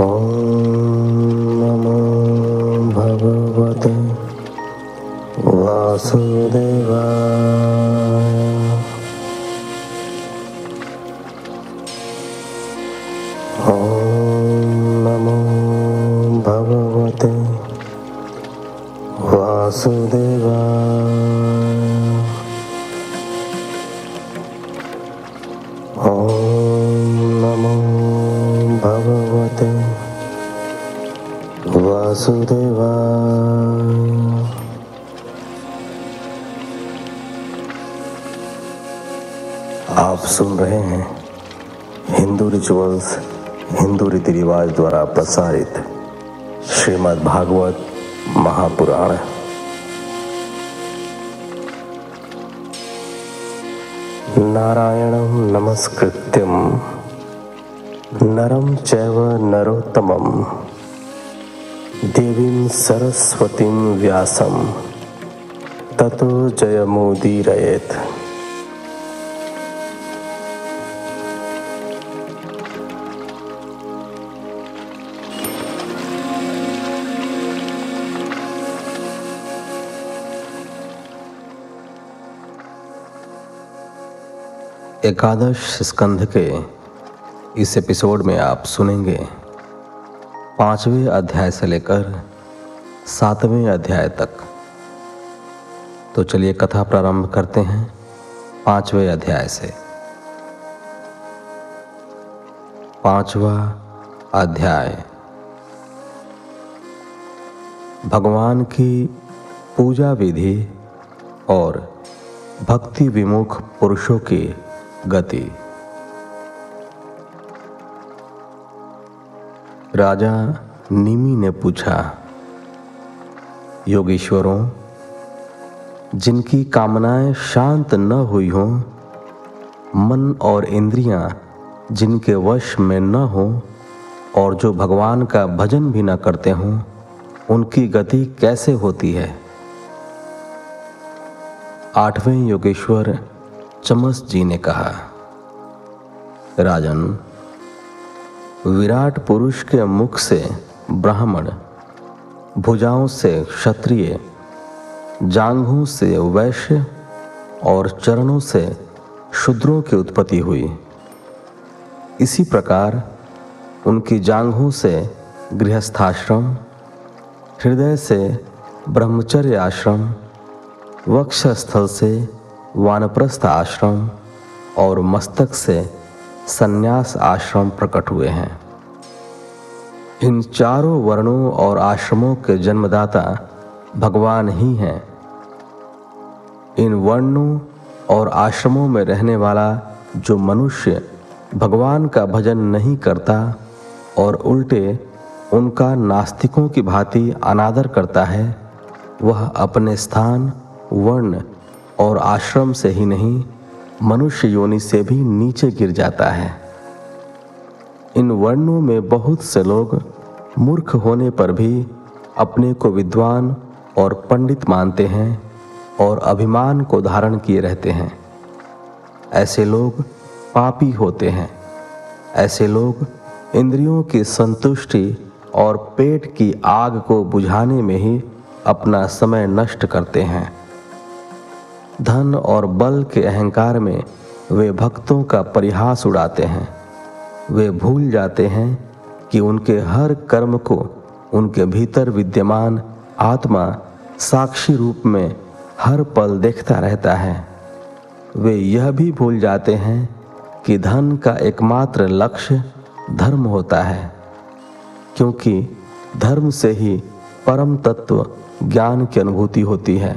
Oh. Hindu Hindu रीति रिवाज द्वारा प्रसारित श्रीमद् भागवत महापुराण नारायणं नमस्कृत्यं नरं चैव नरोत्तमं देवीं सरस्वतीं व्यासं ततो जयमुदीरयेत् एकादश स्कंध के इस एपिसोड में आप सुनेंगे पाँचवें अध्याय से लेकर सातवें अध्याय तक। तो चलिए कथा प्रारंभ करते हैं पाँचवें अध्याय से। पांचवा अध्याय। भगवान की पूजा विधि और भक्ति विमुख पुरुषों की गति। राजा निमी ने पूछा, योगेश्वरों, जिनकी कामनाएँ शांत न हुई हों, मन और इंद्रियाँ जिनके वश में न हो, और जो भगवान का भजन भी न करते हों, उनकी गति कैसे होती है? आठवें योगेश्वर चमस जी ने कहा, राजन, विराट पुरुष के मुख से ब्राह्मण, भुजाओं से क्षत्रिय, जांघों से वैश्य और चरणों से शूद्रों की उत्पत्ति हुई। इसी प्रकार उनकी जांघों से गृहस्थाश्रम, हृदय से ब्रह्मचर्य आश्रम वक्षस्थल से वानप्रस्थ आश्रम और मस्तक से संन्यास आश्रम प्रकट हुए हैं। इन चारों वर्णों और आश्रमों के जन्मदाता भगवान ही हैं। इन वर्णों और आश्रमों में रहने वाला जो मनुष्य भगवान का भजन नहीं करता और उल्टे उनका नास्तिकों की भांति अनादर करता है, वह अपने स्थान, वर्ण और आश्रम से ही नहीं, मनुष्य योनि से भी नीचे गिर जाता है। इन वर्णों में बहुत से लोग मूर्ख होने पर भी अपने को विद्वान और पंडित मानते हैं और अभिमान को धारण किए रहते हैं। ऐसे लोग पापी होते हैं। ऐसे लोग इंद्रियों की संतुष्टि और पेट की आग को बुझाने में ही अपना समय नष्ट करते हैं। धन और बल के अहंकार में वे भक्तों का परिहास उड़ाते हैं। वे भूल जाते हैं कि उनके हर कर्म को उनके भीतर विद्यमान आत्मा साक्षी रूप में हर पल देखता रहता है। वे यह भी भूल जाते हैं कि धन का एकमात्र लक्ष्य धर्म होता है, क्योंकि धर्म से ही परम तत्व ज्ञान की अनुभूति होती है।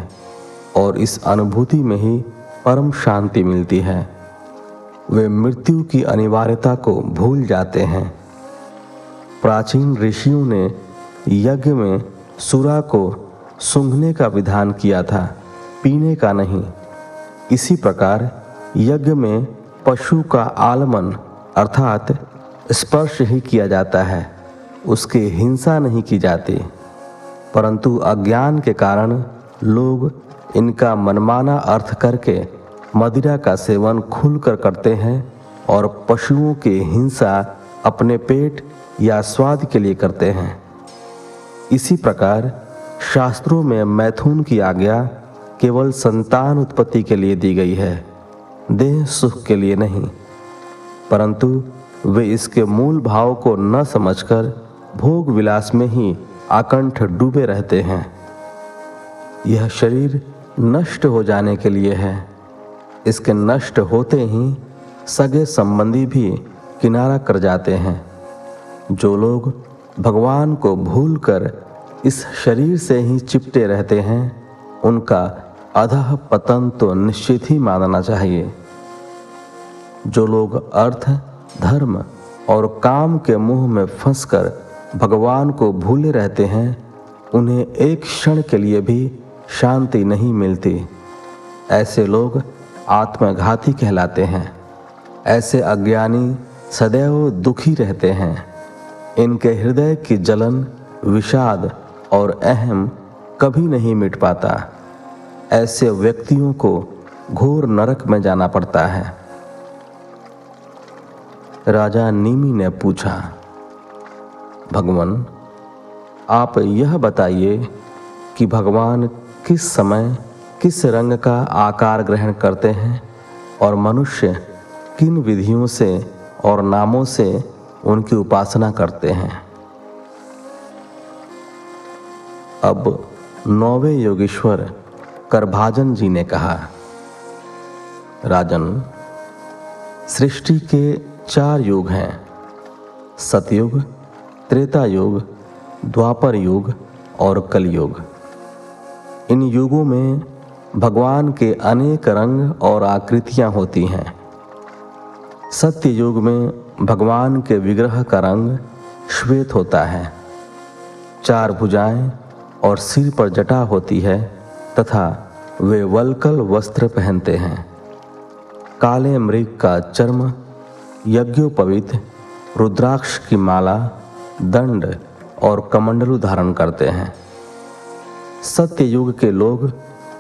और इस अनुभूति में ही परम शांति मिलती है। वे मृत्यु की अनिवार्यता को भूल जाते हैं। प्राचीन ऋषियों ने यज्ञ में सुरा को सूंघने का विधान किया था, पीने का नहीं। इसी प्रकार यज्ञ में पशु का आलमन अर्थात स्पर्श ही किया जाता है, उसकी हिंसा नहीं की जाती। परंतु अज्ञान के कारण लोग इनका मनमाना अर्थ करके मदिरा का सेवन खुलकर करते हैं और पशुओं की हिंसा अपने पेट या स्वाद के लिए करते हैं। इसी प्रकार शास्त्रों में मैथुन की आज्ञा केवल संतान उत्पत्ति के लिए दी गई है, देह सुख के लिए नहीं, परंतु वे इसके मूल भाव को न समझकर भोग विलास में ही आकंठ डूबे रहते हैं। यह शरीर नष्ट हो जाने के लिए है। इसके नष्ट होते ही सगे संबंधी भी किनारा कर जाते हैं। जो लोग भगवान को भूलकर इस शरीर से ही चिपटे रहते हैं, उनका अधः पतन तो निश्चित ही मानना चाहिए। जो लोग अर्थ, धर्म और काम के मुँह में फंसकर भगवान को भूले रहते हैं, उन्हें एक क्षण के लिए भी शांति नहीं मिलती। ऐसे लोग आत्मघाती कहलाते हैं। ऐसे अज्ञानी सदैव दुखी रहते हैं। इनके हृदय की जलन, विषाद और अहम कभी नहीं मिट पाता। ऐसे व्यक्तियों को घोर नरक में जाना पड़ता है। राजा नीमी ने पूछा, भगवान, आप यह बताइए कि भगवान किस समय किस रंग का आकार ग्रहण करते हैं और मनुष्य किन विधियों से और नामों से उनकी उपासना करते हैं? अब नौवे योगेश्वर करभाजन जी ने कहा, राजन, सृष्टि के चार युग हैं। सतयुग, त्रेता युग, द्वापर युग और कलयुग। इन युगों में भगवान के अनेक रंग और आकृतियाँ होती हैं। सत्य युग में भगवान के विग्रह का रंग श्वेत होता है। चार भुजाएँ और सिर पर जटा होती है तथा वे वलकल वस्त्र पहनते हैं। काले मृग का चर्म, यज्ञोपवित, रुद्राक्ष की माला, दंड और कमंडलू धारण करते हैं। सत्य युग के लोग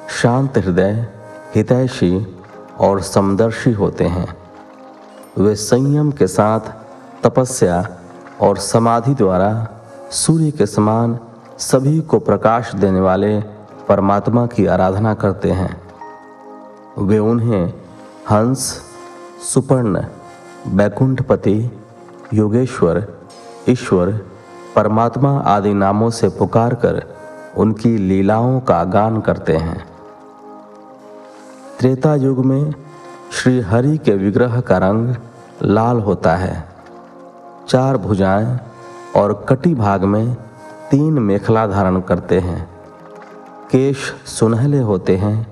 शांत हृदय, हितैषी और समदर्शी होते हैं। वे संयम के साथ तपस्या और समाधि द्वारा सूर्य के समान सभी को प्रकाश देने वाले परमात्मा की आराधना करते हैं। वे उन्हें हंस, सुपर्ण, बैकुंठपति, योगेश्वर, ईश्वर, परमात्मा आदि नामों से पुकार कर उनकी लीलाओं का गान करते हैं। त्रेता युग में श्री हरि के विग्रह का रंग लाल होता है। चार भुजाएँ और कटी भाग में तीन मेखला धारण करते हैं। केश सुनहले होते हैं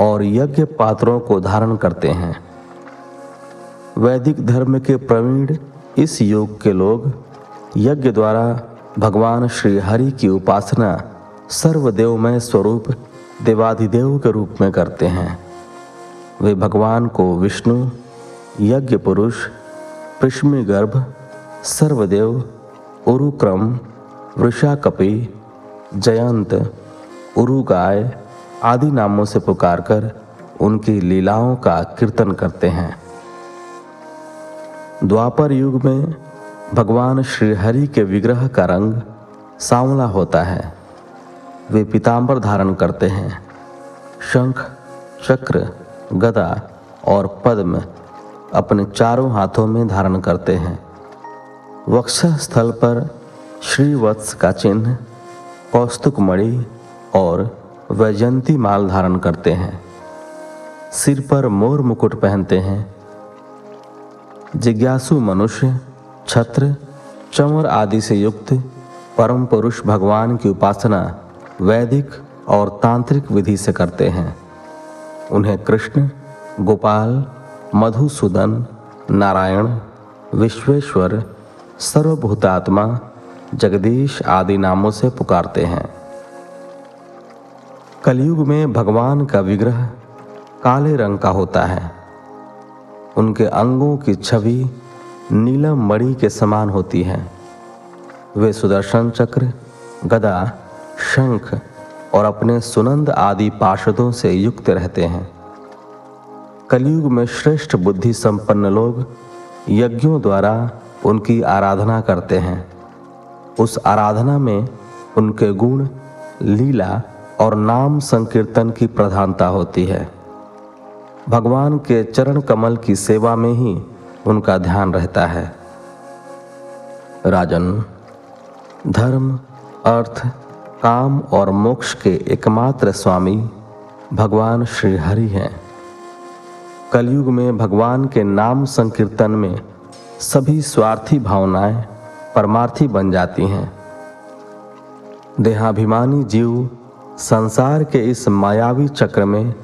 और यज्ञ पात्रों को धारण करते हैं। वैदिक धर्म के प्रवीण इस युग के लोग यज्ञ द्वारा भगवान श्री हरि की उपासना सर्वदेवमय स्वरूप देवाधिदेव के रूप में करते हैं। वे भगवान को विष्णु, यज्ञ पुरुष, पृष्मी गर्भ, सर्वदेव, उरुक्रम, वृषाकपि, जयंत, उरुगाय आदि नामों से पुकारकर उनकी लीलाओं का कीर्तन करते हैं। द्वापर युग में भगवान श्रीहरि के विग्रह का रंग सांवला होता है। वे पीताम्बर धारण करते हैं। शंख, चक्र, गदा और पद्म अपने चारों हाथों में धारण करते हैं। वक्ष स्थल पर श्रीवत्स का चिन्ह कौस्तुक मणि और वैजंती माल धारण करते हैं। सिर पर मोर मुकुट पहनते हैं। जिज्ञासु मनुष्य, छत्र, चमर आदि से युक्त परम पुरुष भगवान की उपासना वैदिक और तांत्रिक विधि से करते हैं। उन्हें कृष्ण, गोपाल, मधुसूदन, नारायण, विश्वेश्वर, सर्वभूतात्मा, जगदीश आदि नामों से पुकारते हैं। कलयुग में भगवान का विग्रह काले रंग का होता है। उनके अंगों की छवि नीलम मणि के समान होती है। वे सुदर्शन चक्र, गदा शंख और अपने सुनंद आदि पार्षदों से युक्त रहते हैं। कलयुग में श्रेष्ठ बुद्धि संपन्न लोग यज्ञों द्वारा उनकी आराधना करते हैं। उस आराधना में उनके गुण, लीला और नाम संकीर्तन की प्रधानता होती है। भगवान के चरण कमल की सेवा में ही उनका ध्यान रहता है। राजन, धर्म, अर्थ काम और मोक्ष के एकमात्र स्वामी भगवान श्री हरि हैं। कलयुग में भगवान के नाम संकीर्तन में सभी स्वार्थी भावनाएँ परमार्थी बन जाती हैं। देहाभिमानी जीव संसार के इस मायावी चक्र में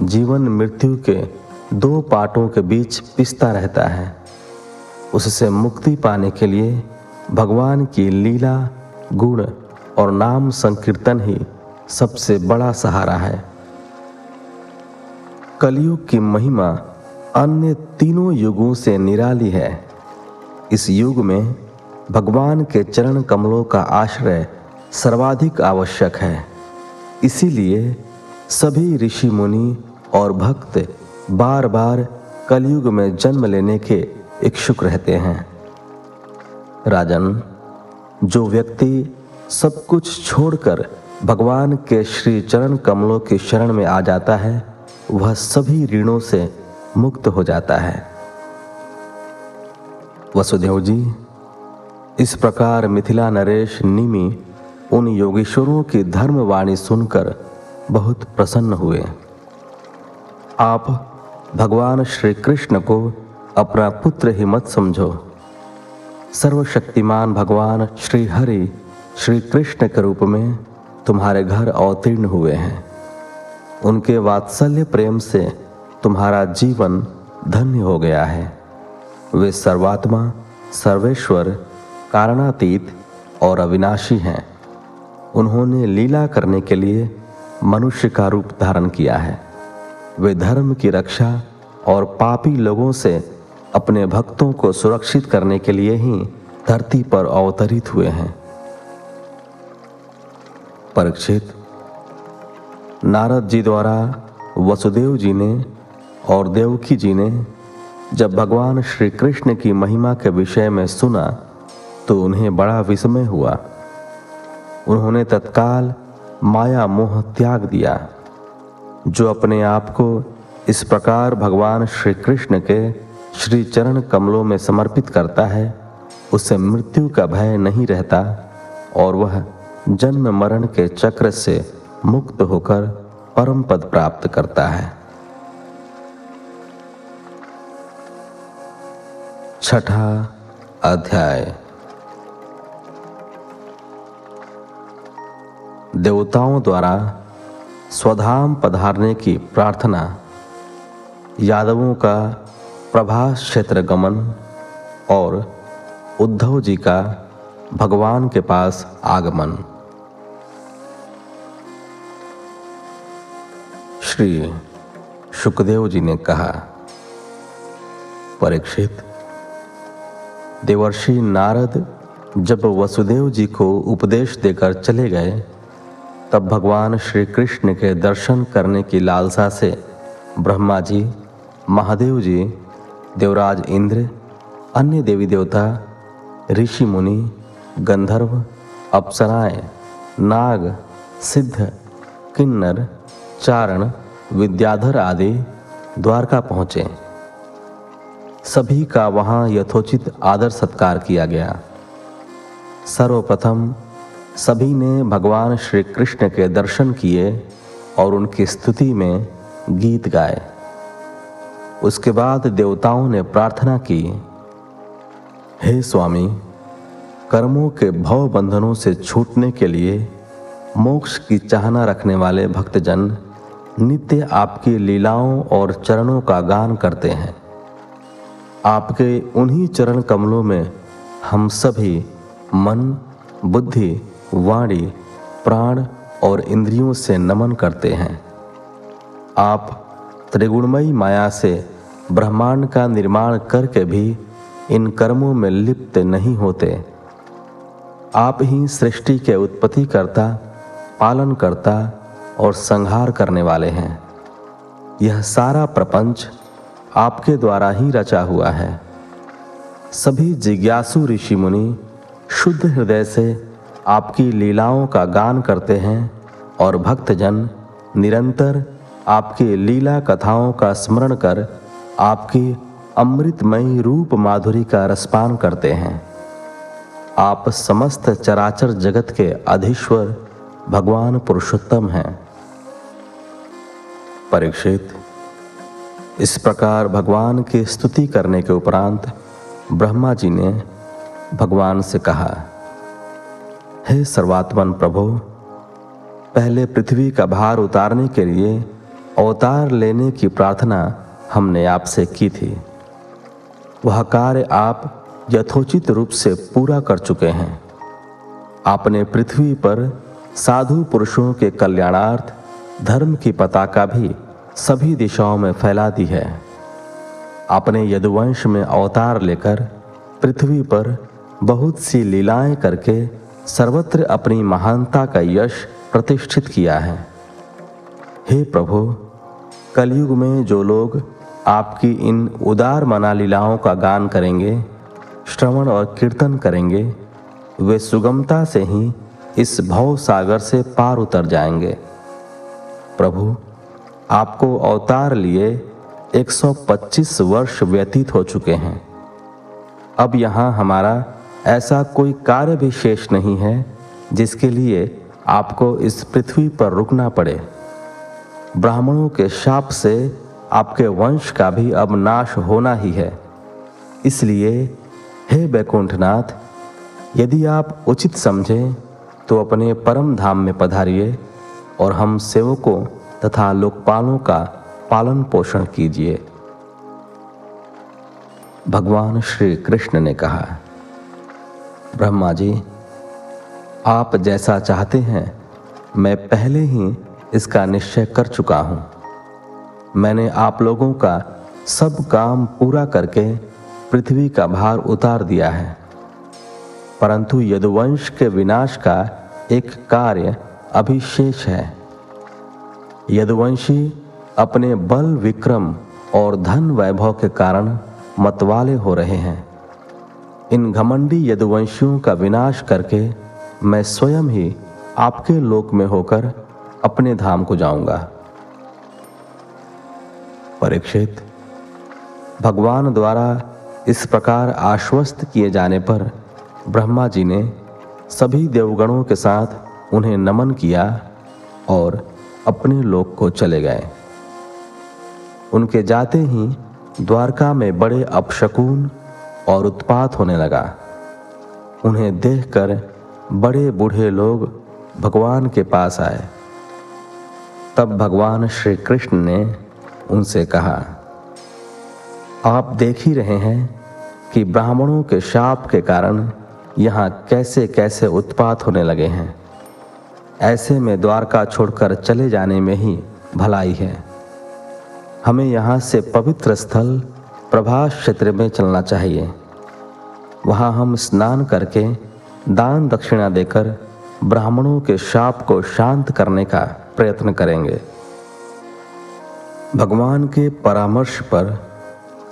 जीवन मृत्यु के दो पाटों के बीच पिसता रहता है। उससे मुक्ति पाने के लिए भगवान की लीला, गुण और नाम संकीर्तन ही सबसे बड़ा सहारा है। कलयुग की महिमा अन्य तीनों युगों से निराली है। इस युग में भगवान के चरण कमलों का आश्रय सर्वाधिक आवश्यक है। इसीलिए सभी ऋषि मुनि और भक्त बार बार कलयुग में जन्म लेने के इच्छुक रहते हैं। राजन, जो व्यक्ति सब कुछ छोड़कर भगवान के श्री चरण कमलों की शरण में आ जाता है, वह सभी ऋणों से मुक्त हो जाता है। वसुदेव जी, इस प्रकार मिथिला नरेश निमी उन योगेश्वरों की धर्मवाणी सुनकर बहुत प्रसन्न हुए। आप भगवान श्री कृष्ण को अपना पुत्र ही मत समझो। सर्वशक्तिमान भगवान श्री हरि श्री कृष्ण के रूप में तुम्हारे घर अवतीर्ण हुए हैं। उनके वात्सल्य प्रेम से तुम्हारा जीवन धन्य हो गया है। वे सर्वात्मा, सर्वेश्वर, कारणातीत और अविनाशी हैं। उन्होंने लीला करने के लिए मनुष्य का रूप धारण किया है। वे धर्म की रक्षा और पापी लोगों से अपने भक्तों को सुरक्षित करने के लिए ही धरती पर अवतरित हुए हैं। परीक्षित। नारद जी द्वारा वसुदेव जी ने और देवकी जी ने जब भगवान श्री कृष्ण की महिमा के विषय में सुना तो उन्हें बड़ा विस्मय हुआ। उन्होंने तत्काल माया मोह त्याग दिया, जो अपने आप को इस प्रकार भगवान श्री कृष्ण के श्री चरण कमलों में समर्पित करता है उसे मृत्यु का भय नहीं रहता और वह जन्म मरण के चक्र से मुक्त होकर परम पद प्राप्त करता है। छठा अध्याय। देवताओं द्वारा स्वधाम पधारने की प्रार्थना, यादवों का प्रभास क्षेत्र गमन और उद्धव जी का भगवान के पास आगमन। श्री सुखदेव जी ने कहा, परीक्षित, देवर्षि नारद जब वसुदेव जी को उपदेश देकर चले गए, तब भगवान श्री कृष्ण के दर्शन करने की लालसा से ब्रह्मा जी महादेव जी, देवराज इंद्र, अन्य देवी देवता, ऋषि मुनि, गंधर्व, अप्सराएँ, नाग, सिद्ध, किन्नर चारण विद्याधर आदि द्वारका पहुँचे। सभी का वहाँ यथोचित आदर सत्कार किया गया। सर्वप्रथम सभी ने भगवान श्री कृष्ण के दर्शन किए और उनकी स्तुति में गीत गाए। उसके बाद देवताओं ने प्रार्थना की, हे स्वामी, कर्मों के भव बंधनों से छूटने के लिए मोक्ष की चाहना रखने वाले भक्तजन नित्य आपकी लीलाओं और चरणों का गान करते हैं। आपके उन्हीं चरण कमलों में हम सभी मन, बुद्धि, वाणी, प्राण और इंद्रियों से नमन करते हैं। आप त्रिगुणमयी माया से ब्रह्मांड का निर्माण करके भी इन कर्मों में लिप्त नहीं होते। आप ही सृष्टि के उत्पत्ति करता पालन करता और संहार करने वाले हैं। यह सारा प्रपंच आपके द्वारा ही रचा हुआ है। सभी जिज्ञासु ऋषि मुनि शुद्ध हृदय से आपकी लीलाओं का गान करते हैं और भक्तजन निरंतर आपकी लीला कथाओं का स्मरण कर आपकी अमृतमयी रूप माधुरी का रसपान करते हैं। आप समस्त चराचर जगत के अधीश्वर भगवान पुरुषोत्तम हैं। परीक्षित। इस प्रकार भगवान की स्तुति करने के उपरांत ब्रह्मा जी ने भगवान से कहा, हे सर्वात्मन प्रभु, पहले पृथ्वी का भार उतारने के लिए अवतार लेने की प्रार्थना हमने आपसे की थी। वह कार्य आप यथोचित रूप से पूरा कर चुके हैं। आपने पृथ्वी पर साधु पुरुषों के कल्याणार्थ धर्म की पताका भी सभी दिशाओं में फैला दी है। अपने यदुवंश में अवतार लेकर पृथ्वी पर बहुत सी लीलाएँ करके सर्वत्र अपनी महानता का यश प्रतिष्ठित किया है। हे प्रभु, कलयुग में जो लोग आपकी इन उदार मना लीलाओं का गान करेंगे, श्रवण और कीर्तन करेंगे, वे सुगमता से ही इस भव सागर से पार उतर जाएँगे। प्रभु आपको अवतार लिए 125 वर्ष व्यतीत हो चुके हैं। अब यहाँ हमारा ऐसा कोई कार्य भी शेष नहीं है, जिसके लिए आपको इस पृथ्वी पर रुकना पड़े। ब्राह्मणों के शाप से आपके वंश का भी अब नाश होना ही है। इसलिए, हे बैकुंठनाथ, यदि आप उचित समझें तो अपने परम धाम में पधारिए और हम सेवकों तथा लोकपालों का पालन पोषण कीजिए। भगवान श्री कृष्ण ने कहा, ब्रह्मा जी, आप जैसा चाहते हैं, मैं पहले ही इसका निश्चय कर चुका हूँ। मैंने आप लोगों का सब काम पूरा करके पृथ्वी का भार उतार दिया है। परंतु यदुवंश के विनाश का एक कार्य अभी शेष है। यदुवंशी अपने बल, विक्रम और धन वैभव के कारण मतवाले हो रहे हैं। इन घमंडी यदुवंशियों का विनाश करके मैं स्वयं ही आपके लोक में होकर अपने धाम को जाऊँगा। परीक्षित, भगवान द्वारा इस प्रकार आश्वस्त किए जाने पर ब्रह्मा जी ने सभी देवगणों के साथ उन्हें नमन किया और अपने लोक को चले गए। उनके जाते ही द्वारका में बड़े अपशकुन और उत्पात होने लगा। उन्हें देखकर बड़े बूढ़े लोग भगवान के पास आए। तब भगवान श्री कृष्ण ने उनसे कहा, आप देख ही रहे हैं कि ब्राह्मणों के शाप के कारण यहाँ कैसे कैसे उत्पात होने लगे हैं। ऐसे में द्वारका छोड़कर चले जाने में ही भलाई है। हमें यहाँ से पवित्र स्थल, प्रभास क्षेत्र में चलना चाहिए। वहाँ हम स्नान करके दान दक्षिणा देकर ब्राह्मणों के शाप को शांत करने का प्रयत्न करेंगे। भगवान के परामर्श पर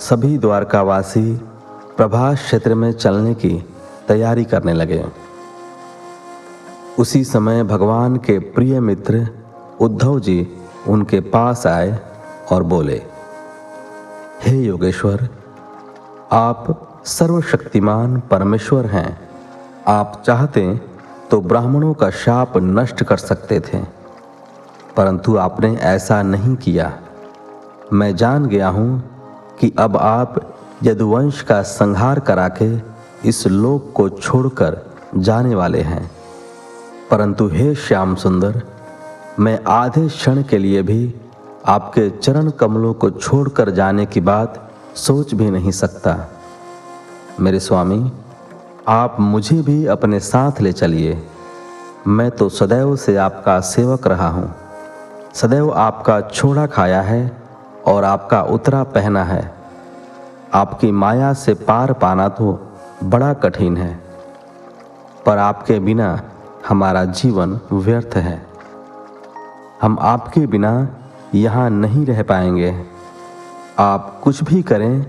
सभी द्वारकावासी प्रभास क्षेत्र में चलने की तैयारी करने लगे। उसी समय भगवान के प्रिय मित्र उद्धव जी उनके पास आए और बोले, हे योगेश्वर, आप सर्वशक्तिमान परमेश्वर हैं। आप चाहते तो ब्राह्मणों का शाप नष्ट कर सकते थे, परंतु आपने ऐसा नहीं किया। मैं जान गया हूँ कि अब आप यदुवंश का संहार करा के इस लोक को छोड़कर जाने वाले हैं। परंतु हे श्याम सुंदर, मैं आधे क्षण के लिए भी आपके चरण कमलों को छोड़कर जाने की बात सोच भी नहीं सकता। मेरे स्वामी, आप मुझे भी अपने साथ ले चलिए। मैं तो सदैव से आपका सेवक रहा हूँ। सदैव आपका छोड़ा खाया है और आपका उतरा पहना है। आपकी माया से पार पाना तो बड़ा कठिन है, पर आपके बिना हमारा जीवन व्यर्थ है। हम आपके बिना यहाँ नहीं रह पाएँगे। आप कुछ भी करें,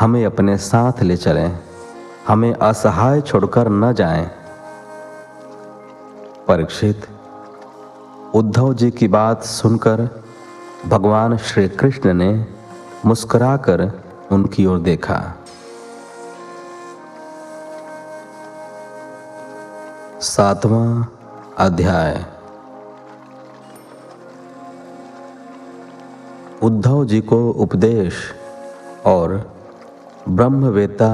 हमें अपने साथ ले चलें। हमें असहाय छोड़कर न जाएँ। परीक्षित, उद्धव जी की बात सुनकर भगवान श्री कृष्ण ने मुस्कुराकर उनकी ओर देखा। सातवां अध्याय। उद्धव जी को उपदेश और ब्रह्मवेता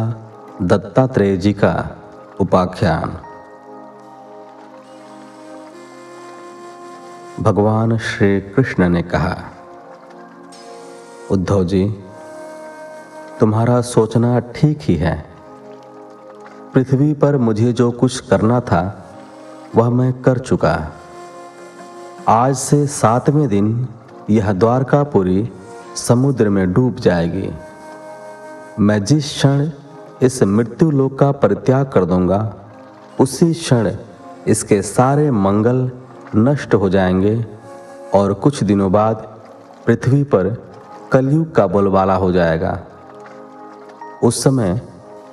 दत्तात्रेय जी का उपाख्यान। भगवान श्री कृष्ण ने कहा, उद्धव जी, तुम्हारा सोचना ठीक ही है। पृथ्वी पर मुझे जो कुछ करना था, वह मैं कर चुका। आज से सातवें दिन यह द्वारकापुरी समुद्र में डूब जाएगी। मैं जिस क्षण इस मृत्यु लोक का परित्याग कर दूँगा, उसी क्षण इसके सारे मंगल नष्ट हो जाएँगे और कुछ दिनों बाद पृथ्वी पर कलयुग का बोलबाला हो जाएगा। उस समय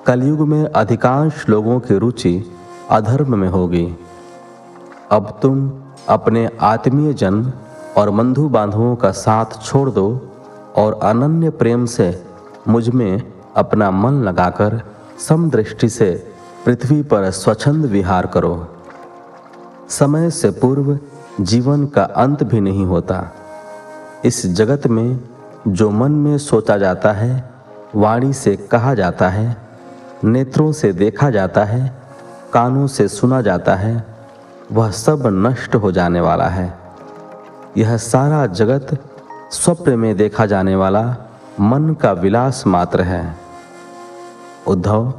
कलयुग में अधिकांश लोगों की रुचि अधर्म में होगी। अब तुम अपने आत्मीय जन और बंधु बांधवों का साथ छोड़ दो और अनन्य प्रेम से मुझमें अपना मन लगाकर समदृष्टि से पृथ्वी पर स्वच्छंद विहार करो। समय से पूर्व जीवन का अंत भी नहीं होता। इस जगत में जो मन में सोचा जाता है, वाणी से कहा जाता है नेत्रों से देखा जाता है, कानों से सुना जाता है, वह सब नष्ट हो जाने वाला है। यह सारा जगत स्वप्न में देखा जाने वाला मन का विलास मात्र है। उद्धव,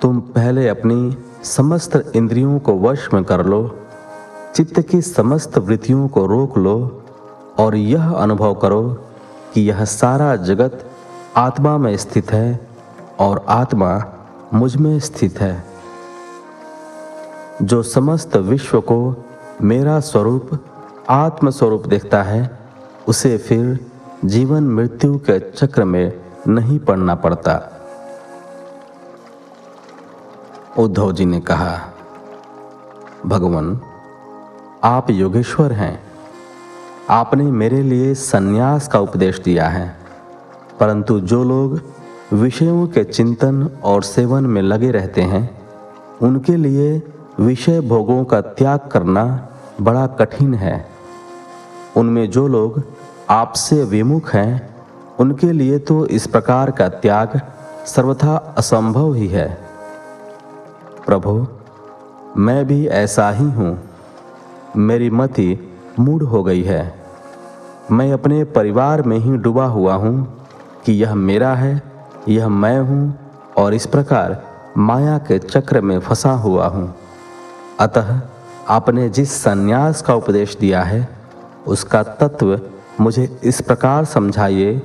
तुम पहले अपनी समस्त इंद्रियों को वश में कर लो, चित्त की समस्त वृत्तियों को रोक लो और यह अनुभव करो कि यह सारा जगत आत्मा में स्थित है और आत्मा मुझमें स्थित है, जो समस्त विश्व को मेरा स्वरूप आत्म स्वरूप देखता है, उसे फिर जीवन मृत्यु के चक्र में नहीं पड़ना पड़ता। उद्धव जी ने कहा, भगवान, आप योगेश्वर हैं। आपने मेरे लिए सन्यास का उपदेश दिया है, परंतु जो लोग विषयों के चिंतन और सेवन में लगे रहते हैं। उनके लिए विषय भोगों का त्याग करना बड़ा कठिन है। उनमें जो लोग आपसे विमुख हैं, उनके लिए तो इस प्रकार का त्याग सर्वथा असंभव ही है। प्रभु, मैं भी ऐसा ही हूँ। मेरी मति मूड हो गई है। मैं अपने परिवार में ही डूबा हुआ हूँ कि यह मेरा है यह मैं हूँ और इस प्रकार माया के चक्र में फंसा हुआ हूँ। अतः आपने जिस संन्यास का उपदेश दिया है, उसका तत्व मुझे इस प्रकार समझाइए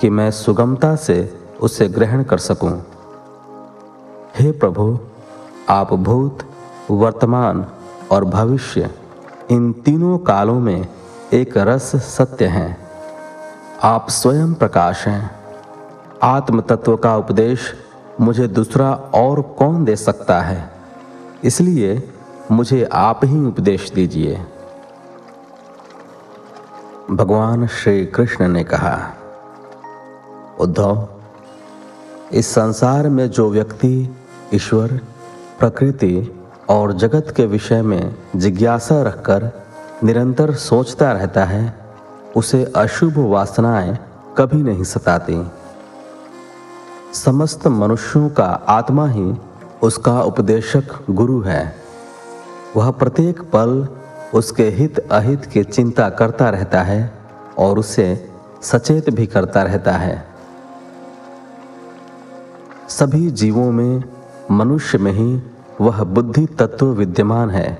कि मैं सुगमता से उसे ग्रहण कर सकूँ। हे प्रभु, आप भूत, वर्तमान और भविष्य, इन तीनों कालों में एक रस सत्य हैं। आप स्वयं प्रकाश हैं। आत्म तत्व का उपदेश मुझे दूसरा और कौन दे सकता है? इसलिए मुझे आप ही उपदेश दीजिए। भगवान श्री कृष्ण ने कहा, उद्धव, इस संसार में जो व्यक्ति, ईश्वर, प्रकृति और जगत के विषय में जिज्ञासा रखकर निरंतर सोचता रहता है, उसे अशुभ वासनाएँ कभी नहीं सताती। समस्त मनुष्यों का आत्मा ही उसका उपदेशक गुरु है। वह प्रत्येक पल उसके हित अहित की चिंता करता रहता है और उसे सचेत भी करता रहता है। सभी जीवों में, मनुष्य में ही वह बुद्धि तत्व विद्यमान है,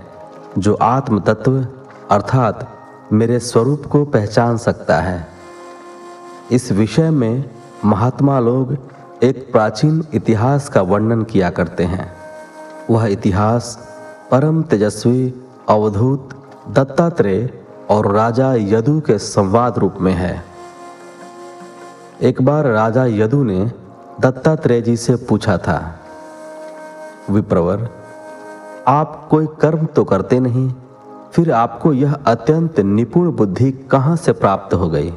जो आत्म तत्व अर्थात मेरे स्वरूप को पहचान सकता है। इस विषय में महात्मा लोग एक प्राचीन इतिहास का वर्णन किया करते हैं। वह इतिहास परम तेजस्वी, अवधूत, दत्तात्रेय और राजा यदु के संवाद रूप में है। एक बार राजा यदु ने दत्तात्रेय जी से पूछा था, विप्रवर, आप कोई कर्म तो करते नहीं? फिर आपको यह अत्यंत निपुण बुद्धि कहाँ से प्राप्त हो गई?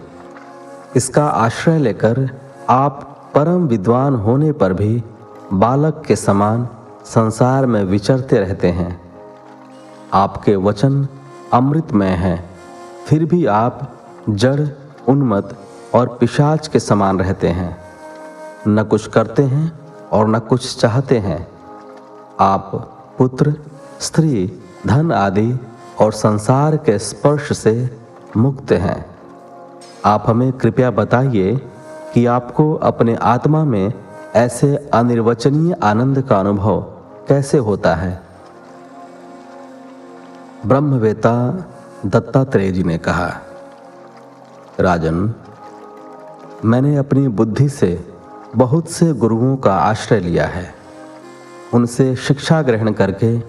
इसका आश्रय लेकर आप परम विद्वान होने पर भी बालक के समान संसार में विचरते रहते हैं। आपके वचन अमृतमय हैं। फिर भी आप जड़ उन्मत और पिशाच के समान रहते हैं। न कुछ करते हैं और न कुछ चाहते हैं। आप पुत्र, स्त्री, धन आदि और संसार के स्पर्श से मुक्त हैं। आप हमें कृपया बताइए कि आपको अपने आत्मा में ऐसे अनिर्वचनीय आनंद का अनुभव कैसे होता है? ब्रह्मवेता दत्तात्रेय जी ने कहा, राजन, मैंने अपनी बुद्धि से बहुत से गुरुओं का आश्रय लिया है। उनसे शिक्षा ग्रहण करके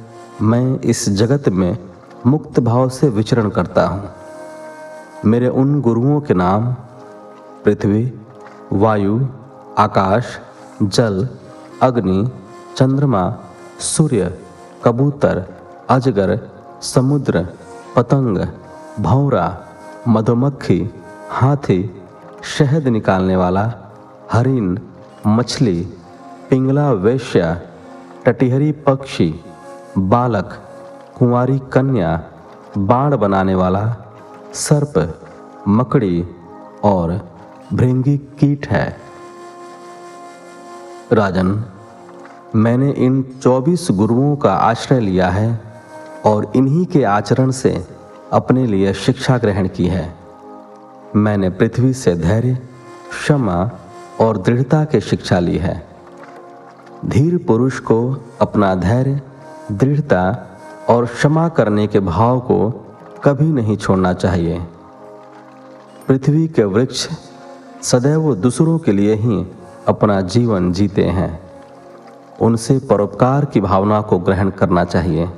मैं इस जगत में मुक्त भाव से विचरण करता हूँ। मेरे उन गुरुओं के नाम पृथ्वी वायु, आकाश, जल, अग्नि, चंद्रमा, सूर्य, कबूतर, अजगर, समुद्र, पतंग, भौरा, मधुमक्खी, हाथी, शहद निकालने वाला हरिन मछली, पिंगला वैश्या, टटिहरी पक्षी, बालक, कुंवारी कन्या, बाण बनाने वाला, सर्प, मकड़ी और भृंगी कीट है। राजन, मैंने इन चौबीस गुरुओं का आश्रय लिया है और इन्हीं के आचरण से अपने लिए शिक्षा ग्रहण की है। मैंने पृथ्वी से धैर्य, क्षमा और दृढ़ता की शिक्षा ली है। धीर पुरुष को अपना धैर्य, दृढ़ता और क्षमा करने के भाव को कभी नहीं छोड़ना चाहिए। पृथ्वी के वृक्ष सदैव दूसरों के लिए ही अपना जीवन जीते हैं। उनसे परोपकार की भावना को ग्रहण करना चाहिए।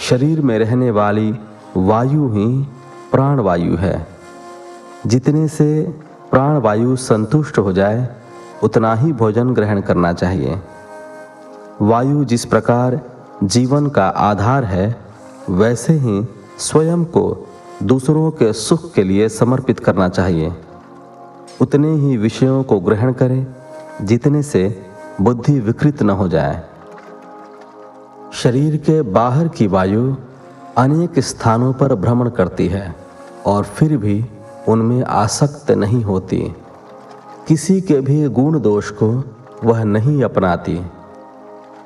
शरीर में रहने वाली वायु ही प्राणवायु है। जितने से प्राणवायु संतुष्ट हो जाए, उतना ही भोजन ग्रहण करना चाहिए। वायु जिस प्रकार जीवन का आधार है, वैसे ही स्वयं को दूसरों के सुख के लिए समर्पित करना चाहिए। उतने ही विषयों को ग्रहण करें, जितने से बुद्धि विकृत न हो जाए। शरीर के बाहर की वायु अनेक स्थानों पर भ्रमण करती है, और फिर भी उनमें आसक्त नहीं होती। किसी के भी गुण दोष को वह नहीं अपनाती।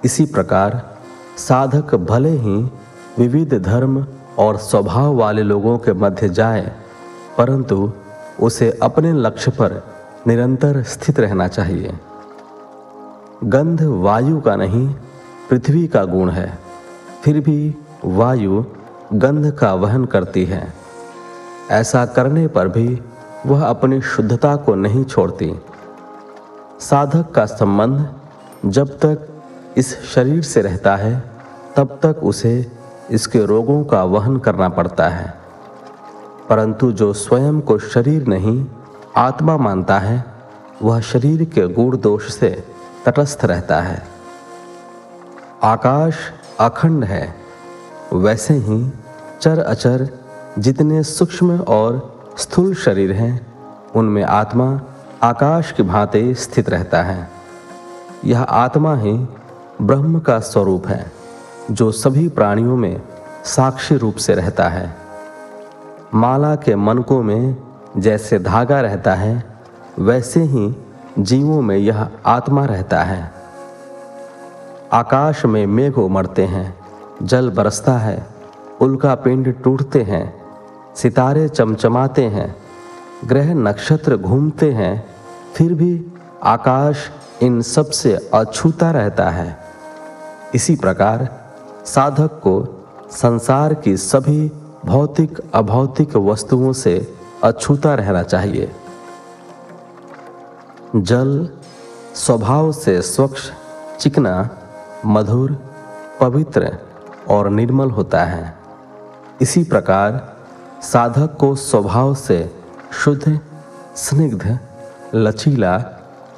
इसी प्रकार साधक भले ही विविध धर्म और स्वभाव वाले लोगों के मध्य जाए, परंतु उसे अपने लक्ष्य पर निरंतर स्थित रहना चाहिए। गंध वायु का नहीं, पृथ्वी का गुण है। फिर भी वायु गंध का वहन करती है। ऐसा करने पर भी वह अपनी शुद्धता को नहीं छोड़ती। साधक का संबंध जब तक इस शरीर से रहता है, तब तक उसे इसके रोगों का वहन करना पड़ता है। परंतु जो स्वयं को शरीर नहीं, आत्मा मानता है, वह शरीर के गुण दोष से तटस्थ रहता है। आकाश अखंड है, वैसे ही चर अचर जितने सूक्ष्म और स्थूल शरीर हैं, उनमें आत्मा आकाश की भांति स्थित रहता है। यह आत्मा ही ब्रह्म का स्वरूप है, जो सभी प्राणियों में साक्षी रूप से रहता है। माला के मनकों में जैसे धागा रहता है, वैसे ही जीवों में यह आत्मा रहता है। आकाश में मेघ उमड़ते हैं, जल बरसता है, उल्का पिंड टूटते हैं, सितारे चमचमाते हैं, ग्रह नक्षत्र घूमते हैं, फिर भी आकाश इन सबसे अछूता रहता है। इसी प्रकार साधक को संसार की सभी भौतिक, अभौतिक वस्तुओं से अछूता रहना चाहिए। जल, स्वभाव से स्वच्छ, चिकना, मधुर, पवित्र और निर्मल होता है। इसी प्रकार, साधक को स्वभाव से शुद्ध, स्निग्ध, लचीला,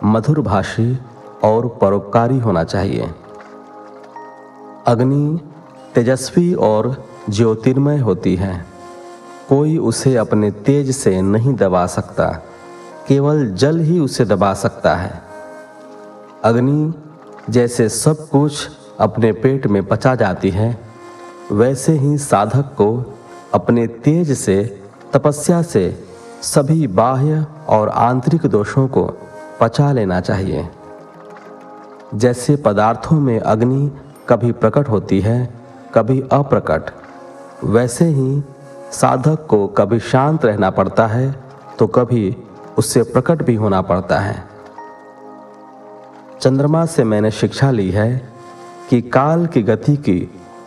मधुरभाषी और परोपकारी होना चाहिए। अग्नि, तेजस्वी और ज्योतिर्मय होती है। कोई उसे अपने तेज से नहीं दबा सकता। केवल जल ही उसे दबा सकता है। अग्नि जैसे सब कुछ अपने पेट में पचा जाती है, वैसे ही साधक को अपने तेज से, तपस्या से सभी बाह्य और आंतरिक दोषों को पचा लेना चाहिए। जैसे पदार्थों में अग्नि कभी प्रकट होती है, कभी अप्रकट। वैसे ही साधक को कभी शांत रहना पड़ता है तो कभी उससे प्रकट भी होना पड़ता है। चंद्रमा से मैंने शिक्षा ली है कि काल की गति की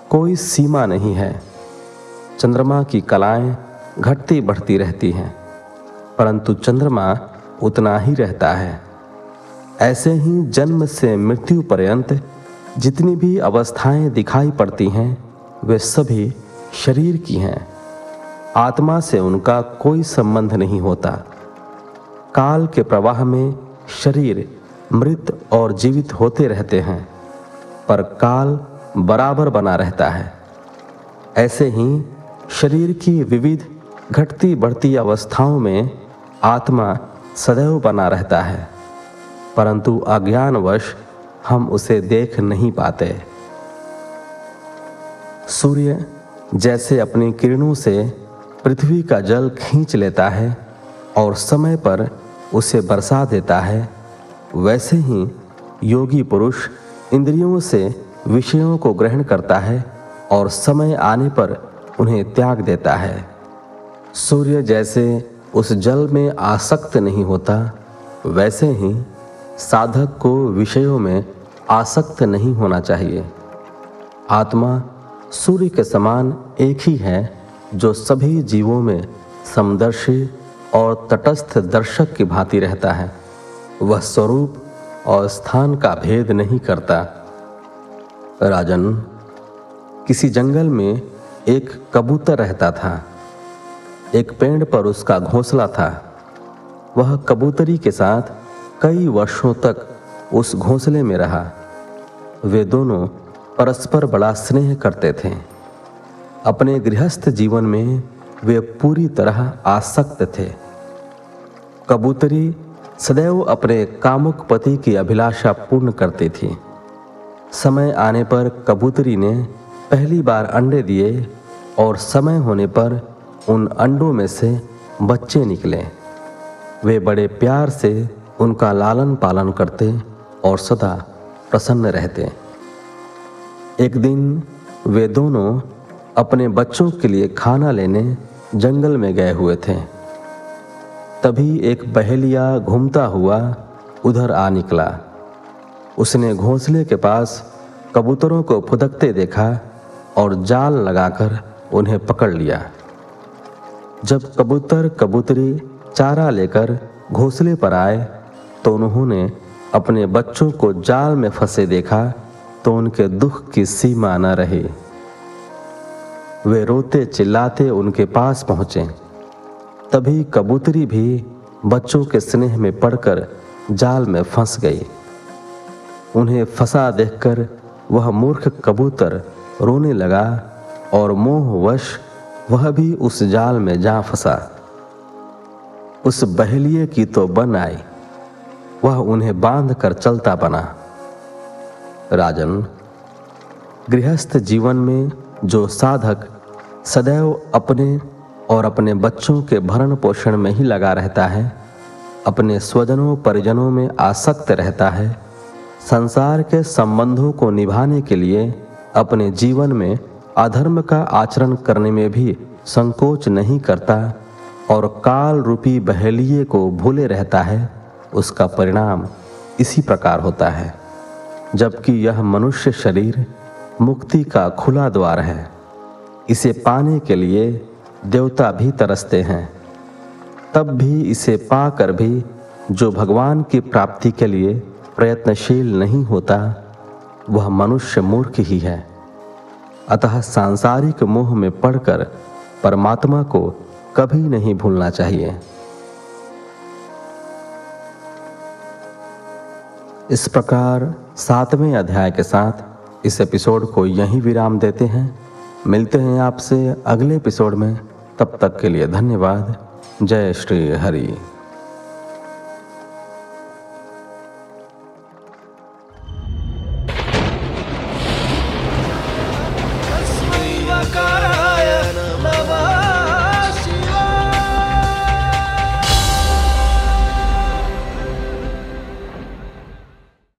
कोई सीमा नहीं है। चंद्रमा की कलाएँ घटती बढ़ती रहती हैं, परंतु चंद्रमा उतना ही रहता है। ऐसे ही जन्म से मृत्यु पर्यंत जितनी भी अवस्थाएँ दिखाई पड़ती हैं, वे सभी शरीर की हैं। आत्मा से उनका कोई संबंध नहीं होता। काल के प्रवाह में शरीर मृत और जीवित होते रहते हैं, पर काल बराबर बना रहता है। ऐसे ही शरीर की विविध घटती बढ़ती अवस्थाओं में आत्मा सदैव बना रहता है, परंतु अज्ञानवश हम उसे देख नहीं पाते। सूर्य जैसे अपनी किरणों से पृथ्वी का जल खींच लेता है और समय पर उसे बरसा देता है, वैसे ही योगी पुरुष इंद्रियों से विषयों को ग्रहण करता है और समय आने पर उन्हें त्याग देता है। सूर्य जैसे उस जल में आसक्त नहीं होता, वैसे ही साधक को विषयों में आसक्त नहीं होना चाहिए। आत्मा सूर्य के समान एक ही है, जो सभी जीवों में समदर्शी और तटस्थ दर्शक की भांति रहता है। वह स्वरूप और स्थान का भेद नहीं करता। राजन, किसी जंगल में एक कबूतर रहता था। एक पेड़ पर उसका घोंसला था। वह कबूतरी के साथ कई वर्षों तक उस घोंसले में रहा। वे दोनों परस्पर बड़ा स्नेह करते थे। अपने गृहस्थ जीवन में वे पूरी तरह आसक्त थे। कबूतरी सदैव अपने कामुक पति की अभिलाषा पूर्ण करती थी। समय आने पर कबूतरी ने पहली बार अंडे दिए और समय होने पर उन अंडों में से बच्चे निकले। वे बड़े प्यार से उनका लालन पालन करते और सदा प्रसन्न रहते। एक दिन वे दोनों अपने बच्चों के लिए खाना लेने जंगल में गए हुए थे। तभी एक बहेलिया घूमता हुआ उधर आ निकला। उसने घोंसले के पास कबूतरों को फुदकते देखा और जाल लगाकर उन्हें पकड़ लिया। जब कबूतर कबूतरी चारा लेकर घोंसले पर आए तो उन्होंने अपने बच्चों को जाल में फंसे देखा तो उनके दुख की सीमा न रही। वे रोते चिल्लाते उनके पास पहुँचे। तभी कबूतरी भी बच्चों के स्नेह में पड़कर जाल में फंस गई। उन्हें फंसा देखकर वह मूर्ख कबूतर रोने लगा और मोहवश वह भी उस जाल में जा फंसा। उस बहलिए की तो बन आई। वह उन्हें बाँध कर चलता बना। राजन, गृहस्थ जीवन में जो साधक सदैव अपने और अपने बच्चों के भरण पोषण में ही लगा रहता है, अपने स्वजनों परिजनों में आसक्त रहता है, संसार के संबंधों को निभाने के लिए अपने जीवन में अधर्म का आचरण करने में भी संकोच नहीं करता और काल रूपी बहेलिए को भूले रहता है, उसका परिणाम इसी प्रकार होता है। जबकि यह मनुष्य शरीर मुक्ति का खुला द्वार है। इसे पाने के लिए देवता भी तरसते हैं। तब भी इसे पाकर भी जो भगवान की प्राप्ति के लिए प्रयत्नशील नहीं होता, वह मनुष्य मूर्ख ही है। अतः सांसारिक मोह में पड़कर परमात्मा को कभी नहीं भूलना चाहिए। इस प्रकार सातवें अध्याय के साथ इस एपिसोड को यहीं विराम देते हैं। मिलते हैं आपसे अगले एपिसोड में। तब तक के लिए धन्यवाद। जय श्री हरि।